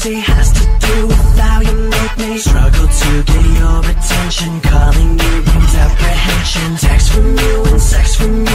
crazy has to do with how you make me Struggle to get your attention. Calling you brings apprehension. Text from you and sex from you